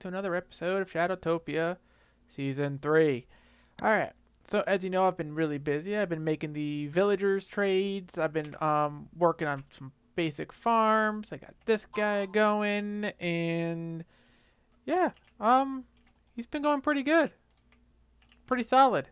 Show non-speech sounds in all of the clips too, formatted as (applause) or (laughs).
to another episode of Shadowtopia Season 3. Alright, so as you know, I've been really busy. I've been making the villagers trades, I've been um, working on some basic farms. I got this guy going, and yeah, um, he's been going pretty good. Pretty solid.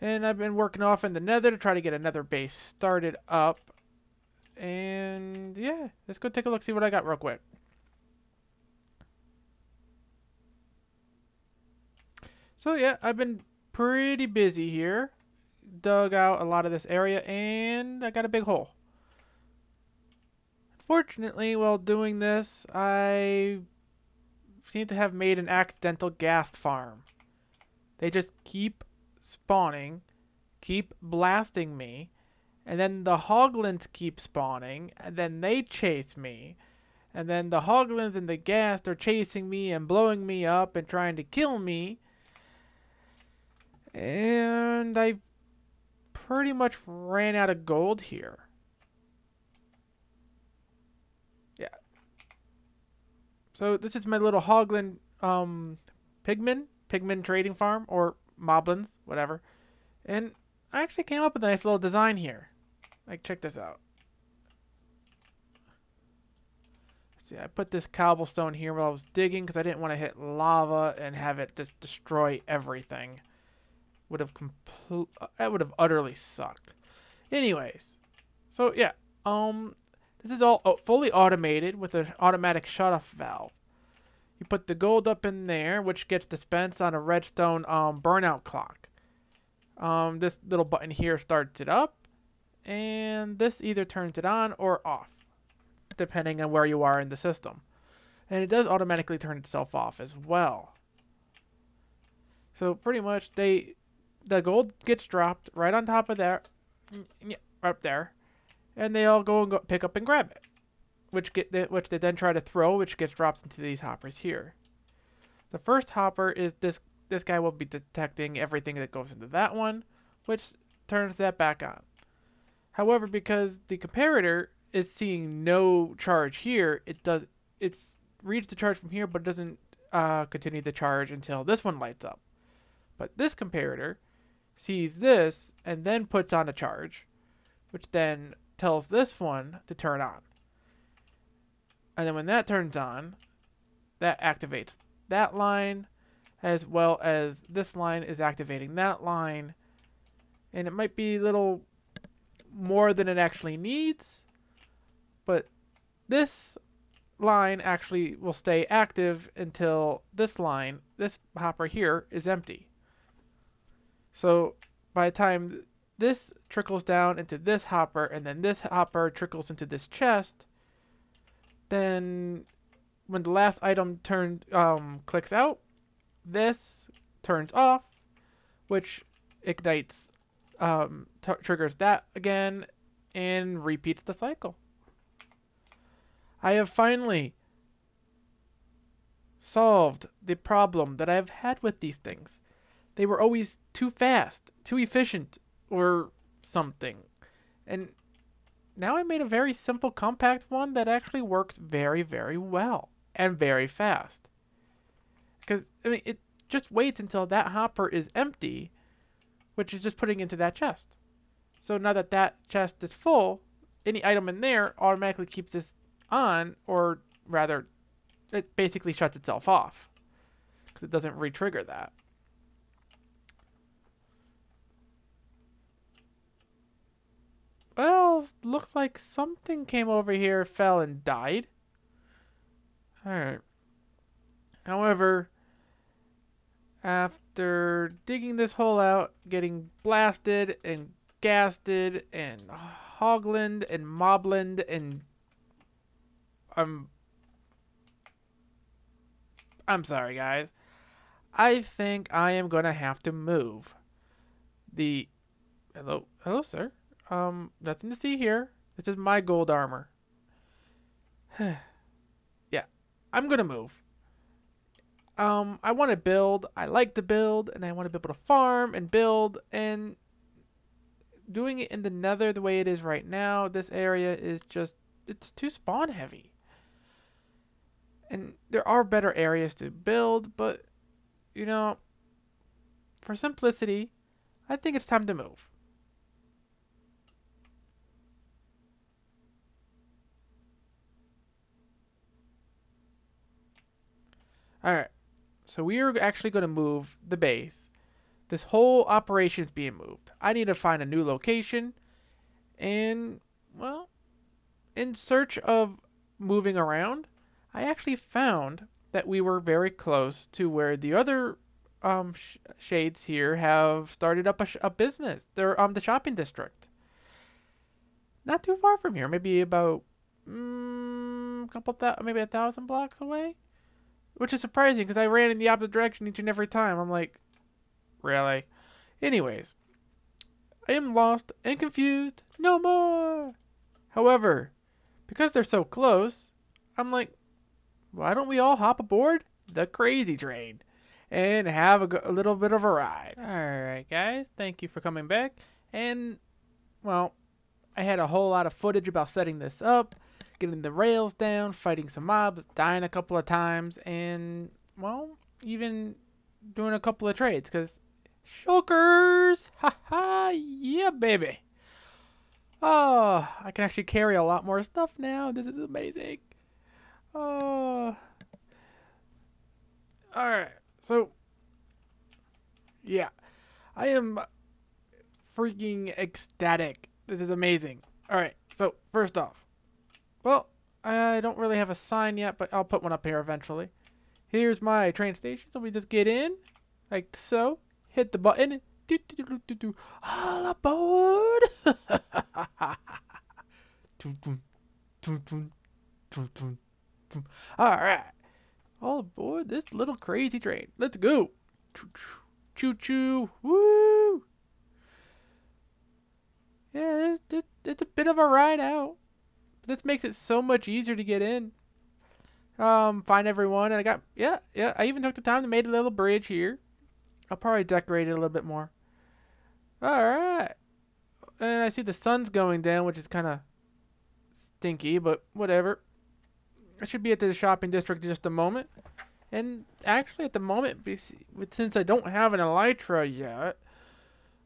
And I've been working off in the nether to try to get another base started up. And yeah, let's go take a look, see what I got real quick. So yeah, I've been pretty busy here. Dug out a lot of this area and I got a big hole. Fortunately, while doing this, I seem to have made an accidental ghast farm. They just keep spawning, keep blasting me, and then the hoglins keep spawning, and then they chase me. And then the hoglins and the ghast are chasing me and blowing me up and trying to kill me. And I pretty much ran out of gold here. Yeah. So this is my little hoglin um, pigman, pigman trading farm, or moblins, whatever. And I actually came up with a nice little design here. Like, check this out. See, I put this cobblestone here while I was digging because I didn't want to hit lava and have it just destroy everything. Would have complete. That would have utterly sucked. Anyways, so yeah, um, this is all oh, fully automated with an automatic shut-off valve. You put the gold up in there, which gets dispensed on a redstone um, burnout clock. Um, this little button here starts it up and this either turns it on or off, depending on where you are in the system. And it does automatically turn itself off as well. So pretty much they the gold gets dropped right on top of there, right up there, and they all go and go pick up and grab it, which get which they then try to throw, which gets dropped into these hoppers here. The first hopper is this this guy will be detecting everything that goes into that one, which turns that back on. However, because the comparator is seeing no charge here, it does it's reads the charge from here, but doesn't uh, continue the charge until this one lights up. But this comparator sees this and then puts on a charge, which then tells this one to turn on. And then when that turns on, that activates that line, as well as this line is activating that line. And it might be a little more than it actually needs, but this line actually will stay active until this line, this hopper here, is empty. So by the time this trickles down into this hopper and then this hopper trickles into this chest, then when the last item turn um, clicks out, this turns off, which ignites um, triggers that again and repeats the cycle. I have finally solved the problem that I've had with these things. They were always too fast, too efficient, or something. And now I made a very simple compact one that actually works very, very well and very fast. Because, I mean, it just waits until that hopper is empty which is just putting into that chest. So now that that chest is full, any item in there automatically keeps this on, or rather, it basically shuts itself off because it doesn't re-trigger that. Well, looks like something came over here, fell, and died. Alright. However, after digging this hole out, getting blasted and gasted and hoglined and moblined and I'm I'm sorry guys. I think I am gonna have to move. The hello hello sir. Um nothing to see here. This is my gold armor. (sighs) yeah, I'm gonna move um, I want to build. I like to build, and I want to be able to farm and build. And doing it in the Nether the way it is right now, this area is just it's too spawn heavy. And there are better areas to build, but you know, for simplicity, I think it's time to move. Alright, so we are actually going to move the base. This whole operation is being moved. I need to find a new location, and, well, in search of moving around, I actually found that we were very close to where the other um, sh shades here have started up a, a business. They're um the shopping district. Not too far from here, maybe about mm, a couple maybe a thousand blocks away, which is surprising because I ran in the opposite direction each and every time. I'm like, really? Anyways, I am lost and confused no more. However, because they're so close, I'm like, why don't we all hop aboard the crazy train? and have a, a little bit of a ride. Alright, guys, thank you for coming back. And, well, I had a whole lot of footage about setting this up, getting the rails down, fighting some mobs, dying a couple of times, and, well, even doing a couple of trades, because shulkers! Ha ha! Yeah, baby! Oh, I can actually carry a lot more stuff now. This is amazing. Oh. Alright. So, yeah, I am freaking ecstatic. This is amazing. Alright, so first off, well, I don't really have a sign yet, but I'll put one up here eventually. Here's my train station, so we just get in, like so, hit the button, do, do, do, do, all aboard! (laughs) Alright, all aboard this little crazy train. Let's go. Choo choo. Choo choo. Woo! Yeah, it's, it's a bit of a ride out. This makes it so much easier to get in. Um, find everyone. And I got, yeah, yeah. I even took the time to make a little bridge here. I'll probably decorate it a little bit more. Alright. And I see the sun's going down, which is kind of stinky, but whatever. I should be at the shopping district in just a moment. And actually, at the moment, since I don't have an elytra yet,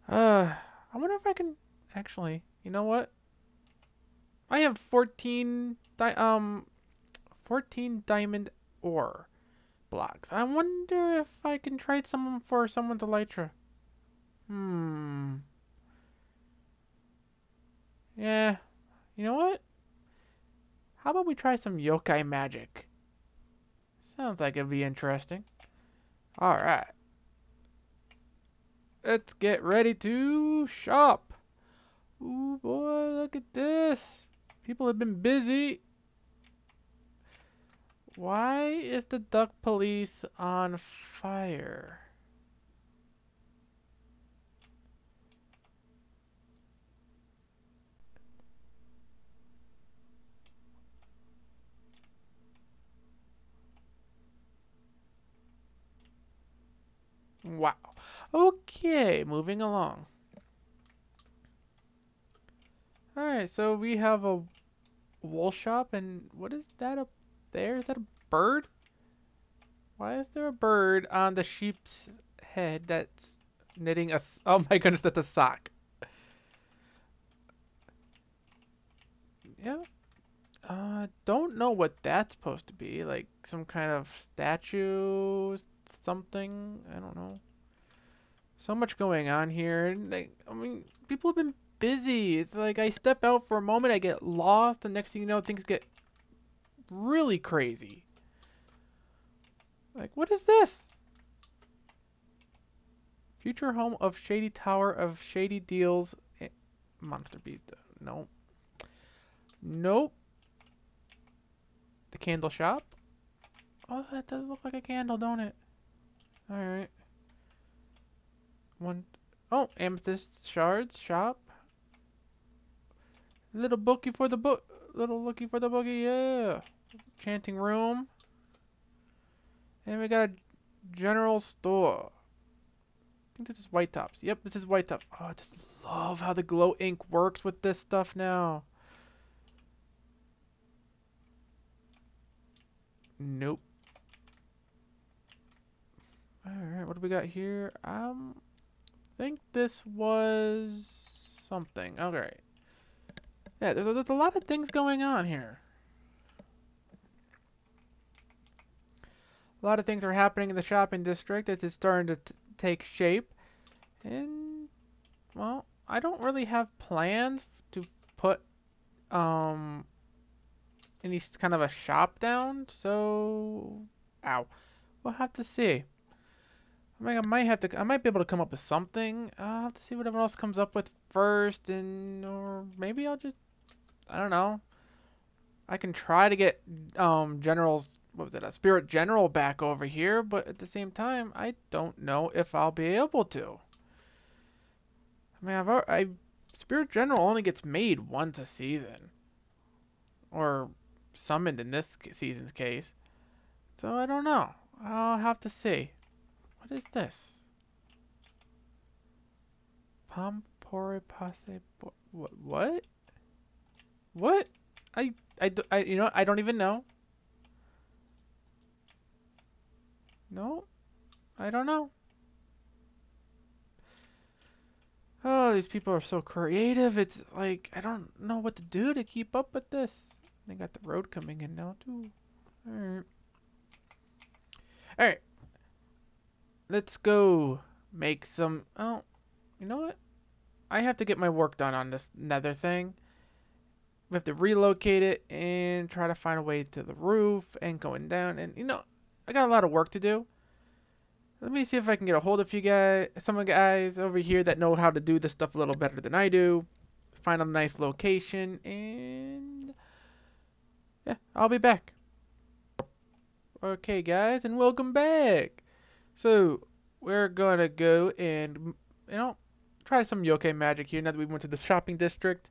uh, I wonder if I can actually. You know what? I have 14 di um 14 diamond ore blocks. I wonder if I can trade some for someone's elytra. Hmm. Yeah. You know what? How about we try some yokai magic? Sounds like it'd be interesting. Alright. Let's get ready to shop. Ooh boy, look at this. People have been busy. Why is the duck police on fire? Wow. Okay, moving along. Alright, so we have a wool shop, and what is that up there? Is that a bird? Why is there a bird on the sheep's head that's knitting a... (laughs) Oh my goodness, that's a sock. Yeah. Uh, don't know what that's supposed to be. Like some kind of statue something. I don't know. So much going on here. I mean, people have been busy. It's like I step out for a moment, I get lost, and next thing you know, things get really crazy. Like, what is this? Future home of Shady Tower of Shady Deals. Eh, Monster Beast. Nope. Nope. The candle shop. Oh, that does look like a candle, don't it? Alright. One. Oh, amethyst shards shop. Little bookie for the book. Little looky for the boogie, yeah. Chanting room. And we got a general store. I think this is white tops. Yep, this is white top. Oh, I just love how the glow ink works with this stuff now. Nope. Alright, what do we got here? Um, I think this was something. Alright. Yeah, there's, there's a lot of things going on here. A lot of things are happening in the shopping district. It's starting to take shape. And, well, I don't really have plans to put um any kind of a shop down, so ow. We'll have to see. I might, I might have to I might be able to come up with something. I'll have to see what everyone else comes up with first and or maybe I'll just I don't know. I can try to get um General's what was it, a Spirit General back over here, but at the same time, I don't know if I'll be able to. I mean, I've I Spirit General only gets made once a season, or summoned in this season's case. So I don't know. I'll have to see. What is this? Pampore passe. What? What? What? I, I, I, you know, I don't even know. No, I don't know. Oh, these people are so creative. It's like, I don't know what to do to keep up with this. They got the road coming in now, too. Alright. Alright. Let's go make some... Oh, you know what? I have to get my work done on this nether thing. We have to relocate it and try to find a way to the roof and going down. And, you know, I got a lot of work to do. Let me see if I can get a hold of you guys, some of guys over here that know how to do this stuff a little better than I do. Find a nice location and yeah, I'll be back. Okay, guys, and welcome back. So we're gonna go and you know try some yokai magic here. Now that we went to the shopping district,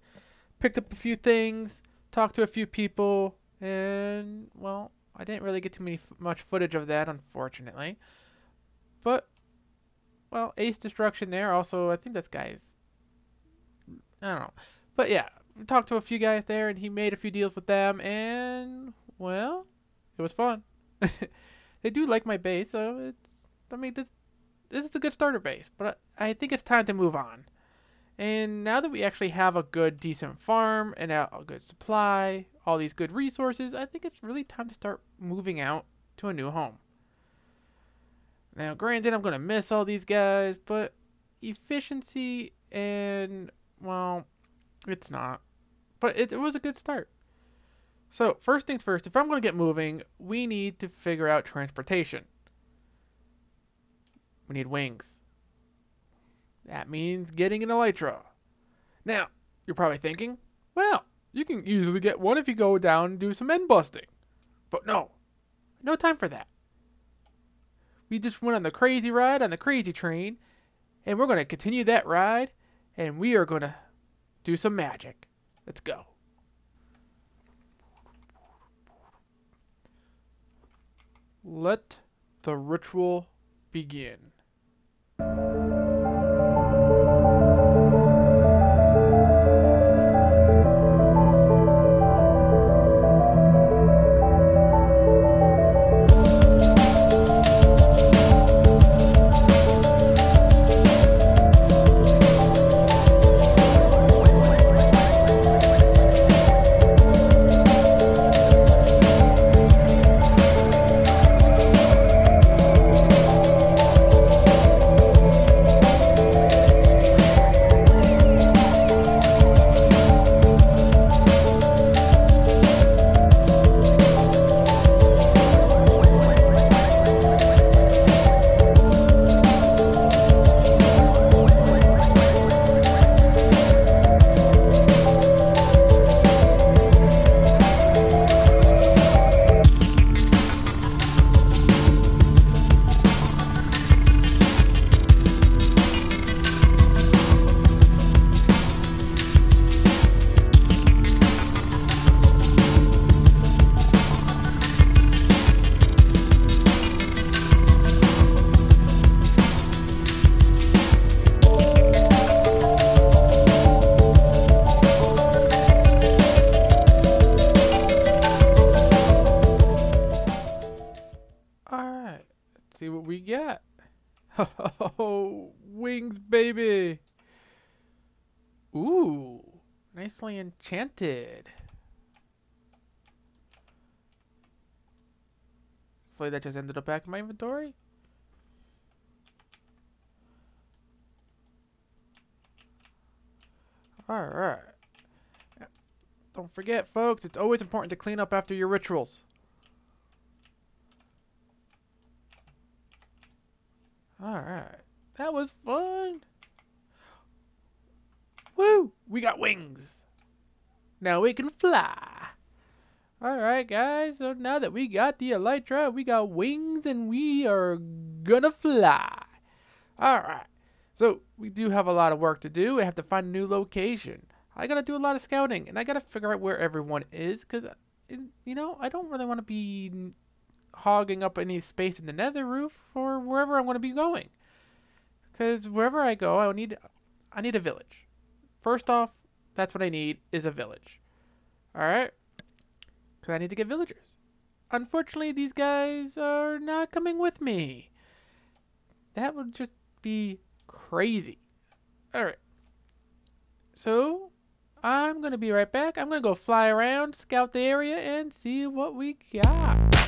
picked up a few things, talked to a few people, and well, I didn't really get too many much footage of that, unfortunately. But, well, Ace Destruction there. Also, I think that's guys. I don't know. But yeah, talked to a few guys there, and he made a few deals with them, and well, it was fun. (laughs) they do like my base, so it's. I mean, this this is a good starter base, but I think it's time to move on. And now that we actually have a good, decent farm and a good supply, all these good resources, I think it's really time to start moving out to a new home. Now, granted, I'm going to miss all these guys, but efficiency and, well, it's not. But it, it was a good start. So, first things first, if I'm going to get moving, we need to figure out transportation. We need wings. That means getting an elytra. Now, you're probably thinking, well, you can easily get one if you go down and do some end busting. But no, no time for that. We just went on the crazy ride on the crazy train, and we're going to continue that ride, and we are going to do some magic. Let's go. Let the ritual begin. (laughs) Oh, wings, baby. Ooh, nicely enchanted. Hopefully that just ended up back in my inventory. Alright. Don't forget, folks, it's always important to clean up after your rituals. Alright. That was fun. Woo! We got wings. Now we can fly. Alright, guys. So now that we got the Elytra, we got wings and we are gonna fly. Alright. So we do have a lot of work to do. We have to find a new location. I gotta do a lot of scouting and I gotta figure out where everyone is because, uh, you know, I don't really want to be hogging up any space in the nether roof or wherever I'm going to be going. Because wherever I go, I need I need a village. First off, that's what I need is a village. All right? Because I need to get villagers. Unfortunately, these guys are not coming with me. That would just be crazy. All right. So, I'm going to be right back. I'm going to go fly around, scout the area, and see what we got.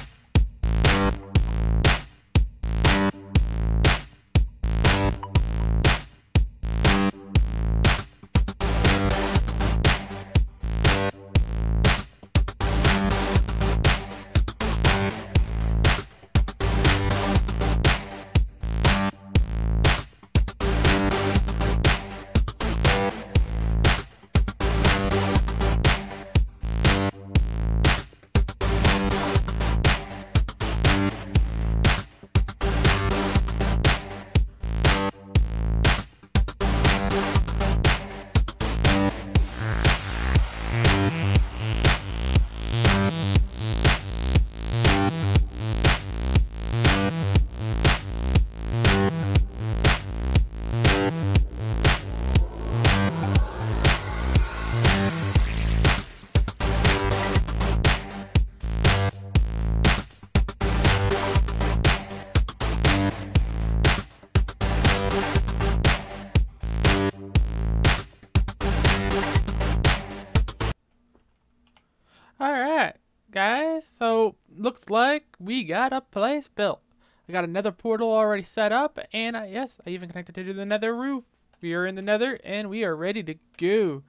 Guys, so looks like we got a place built. I got another portal already set up, and I, yes, I even connected it to the nether roof. We are in the nether, and we are ready to go.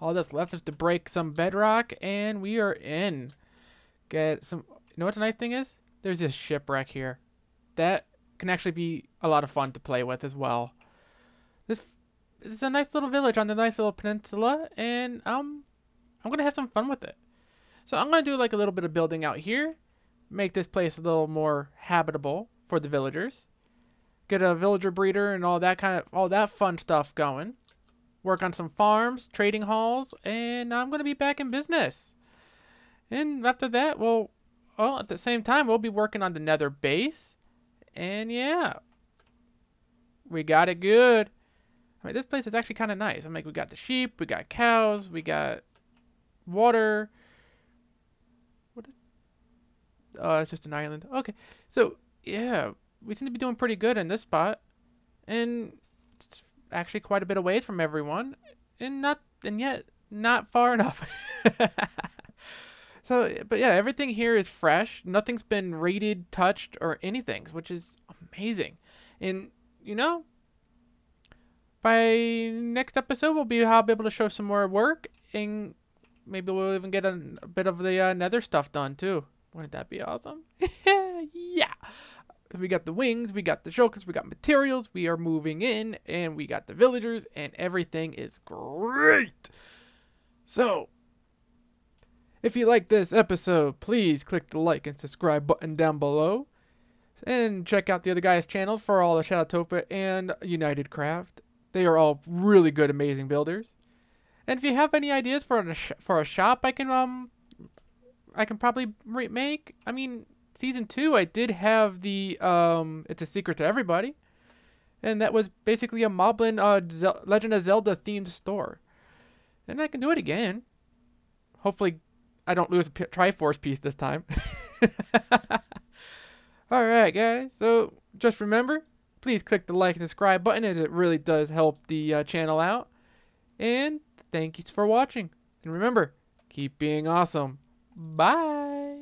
All that's left is to break some bedrock, and we are in. Get some, you know what the nice thing is? There's this shipwreck here. That can actually be a lot of fun to play with as well. This, is a nice little village on the nice little peninsula, and um, I'm gonna have some fun with it. So I'm going to do like a little bit of building out here. Make this place a little more habitable for the villagers. Get a villager breeder and all that kind of all that fun stuff going. Work on some farms, trading halls, and I'm going to be back in business. And after that, well, well, at the same time, we'll be working on the nether base. And yeah, we got it good. I mean, this place is actually kind of nice. I mean, we got the sheep, we got cows, we got water, Oh, it's just an island. Okay. So, yeah, we seem to be doing pretty good in this spot. And it's actually quite a bit of ways from everyone. And not and yet not far (laughs) enough. so, but yeah, everything here is fresh. Nothing's been raided, touched, or anything, which is amazing. And you know, by next episode, we'll be I'll be able to show some more work, and maybe we'll even get a, a bit of the uh, nether stuff done too. Wouldn't that be awesome? (laughs) yeah. We got the wings, we got the shulkers, we got materials, we are moving in, and we got the villagers, and everything is great. So, if you like this episode, please click the like and subscribe button down below. And check out the other guys' channels for all the Shadowtopia and United Craft. They are all really good, amazing builders. And if you have any ideas for a, for a shop I can um I can probably remake. I mean, season two, I did have the um, it's a secret to everybody, and that was basically a Moblin uh, Legend of Zelda themed store. And I can do it again. Hopefully, I don't lose a P- Triforce piece this time. (laughs) All right, guys. So just remember, please click the like and subscribe button as it really does help the uh, channel out. And thank you for watching. And remember, keep being awesome. Bye.